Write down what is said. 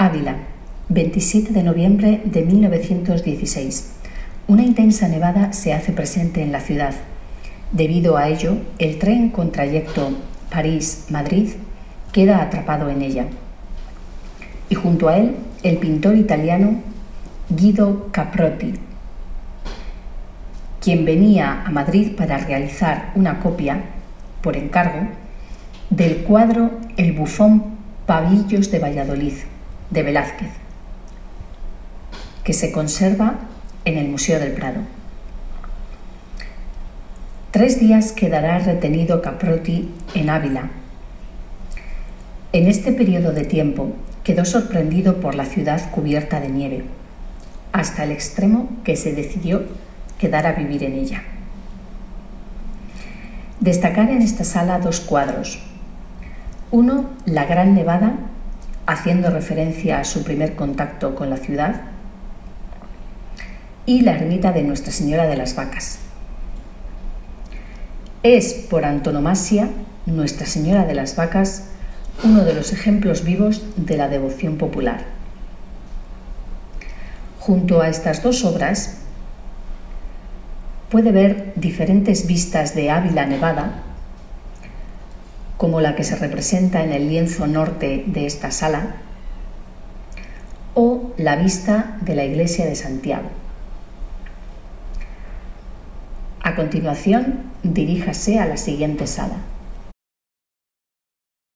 Ávila, 27 de noviembre de 1916. Una intensa nevada se hace presente en la ciudad. Debido a ello, el tren con trayecto París-Madrid queda atrapado en ella. Y junto a él, el pintor italiano Guido Caprotti, quien venía a Madrid para realizar una copia, por encargo, del cuadro El bufón Pavillos de Valladolid, de Velázquez, que se conserva en el Museo del Prado. Tres días quedará retenido Caprotti en Ávila. En este periodo de tiempo quedó sorprendido por la ciudad cubierta de nieve, hasta el extremo que se decidió quedar a vivir en ella. Destacar en esta sala dos cuadros. Uno, La Gran Nevada, haciendo referencia a su primer contacto con la ciudad, y la ermita de Nuestra Señora de las Vacas. Es, por antonomasia, Nuestra Señora de las Vacas uno de los ejemplos vivos de la devoción popular. Junto a estas dos obras puede ver diferentes vistas de Ávila Nevada, como la que se representa en el lienzo norte de esta sala, o la vista de la iglesia de Santiago. A continuación, diríjase a la siguiente sala.